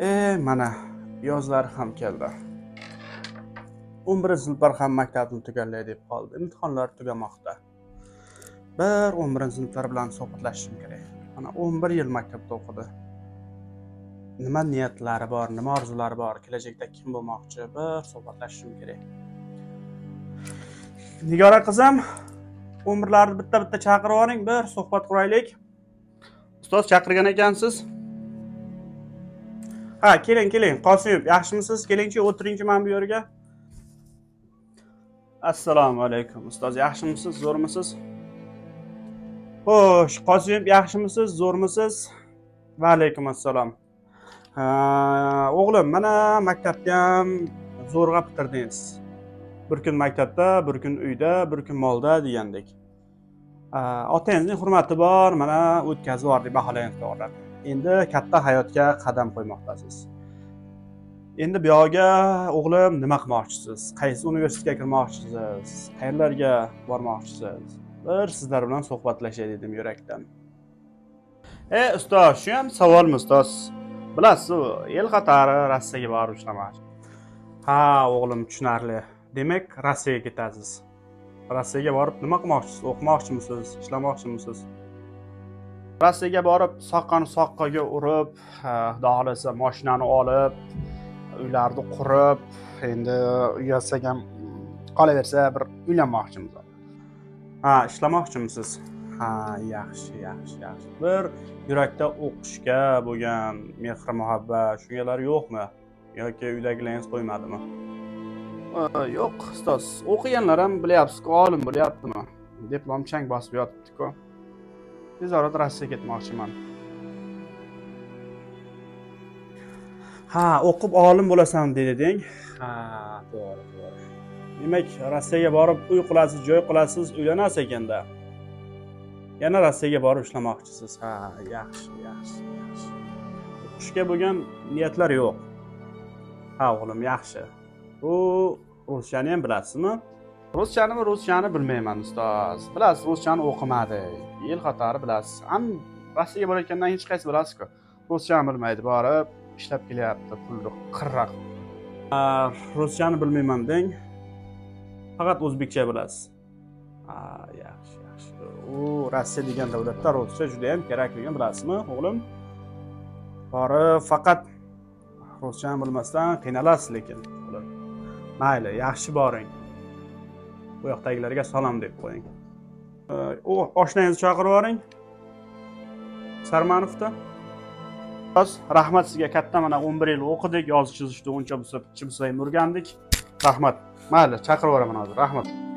e mana yozlari ham keldi. O'n birinchi sinflar ham maktabni tugallay deb qoldi. Imtihonlar tugamoqda. Bir o'n birinchi sinflar bilan suhbatlashishim kerak. Mana o'n bir yil maktabda o'qidi. Nima niyatlari bor nima orzulari bor kelajakda kim bo'lmoqchi? Bir suhbatlashishim kerak. Nigora qizim o'n birlarni bitta bitta chaqirib yuboring bir suhbat quraylik. Ustoz chaqirgan ekansiz? Ha keling keling. Qosimov yaxshimisiz? Kelingchi o'tiringchi mana bu yerga assalomu alaykum ustoz. Yaxshimisiz zo'rmisiz? Xo'sh qosimov yaxshimisiz zo'rmisiz? Va alaykum assalom. O'g'lim mana maktabni ham zo'rg'a bitirdingiz bir kun maktabda bir kun uyda bir kun molda degandek otangizning hurmati bor mana o'tkazib yubordik baholangiz to'g'ri endi katta hayotga qadam qo'ymoqdasiz. Endi bu yog'iga o'g'lim nima qilmoqchisiz? Qaysi universitetga kirmoqchisiz? Qayerlarga bormoqchisiz? Bir sizlar bilan suhbatlashay dedim yurakdan. E ustoz shu ham savolmi ustoz? Bilasiz el qatori rossiyaga borib ishlamoqchi. Ha o'g'lim tushunarli. Demak rossiyaga ketasiz. Rossiyaga borib nima qilmoqchisiz? O'qimoqchimisiz? Ishlamoqchimisiz? Rossiyaga borib soqqani soqqaga urib xudo xohlasa moshinani olib uylarni qurib endi uyalsak ham qolaversa bir uylanmoqchimiz. Ha ishlamoqchimisiz? Ha yaxshi yaxshi yaxshi. Bir yurakda o'qishga bo'lgan mehr muhabbat shungalar yo'qmi? Yoki uydagilaringiz qo'ymadimi? Yo'q ustoz. O'qiganlar ham bilyapsizku olim bo'lyaptimi? Diplom chang bosib yotibdiku. Tez orada rossiyaga ketmoqchiman. Ha o'qib olim bo'lasan deding ha to'g'ri to'g'ri. Demak rossiyaga borib uy qilasiz joy qilasiz uylanasiz ekanda yana rossiyaga borib ishlamoqchisiz. Ha yaxshi yaxshi yaxshi. O'qishga bo'lgan niyatlar yo'q. Ha o'g'lim yaxshi. Bu ruschani ham bilasizmi ruschanimi ruschani bilmayman ustoz. Bilasiz ruschani o'qimadik yil qatori bilasiz. Ham rossiyaga borayotgandan hech qaysi bilasizku? Ruschani bilmaydi borib ishlab kelyapti pulni qirra ruschani bilmayman deng faqat o'zbekcha bilasiz. Yaxshi yaxshi. U rossiya degan davlatda ruscha judayam kerakligini bilasizmi o'g'lim? Borib faqat ruschani bilmasdan qiynalasiz lekin mayli yaxshi boring. Bu yoqdagilarga salom deb qo'ying. U oshnangizni chaqirib yuboring. Sarmanovni rahmat sizga katta mana o'n bir yil o'qidik yozish chizishni uncha bo'lsa picha bo'lsa ham o'rgandik rahmat. Mayli chaqirib yuboraman hozir. Rahmat.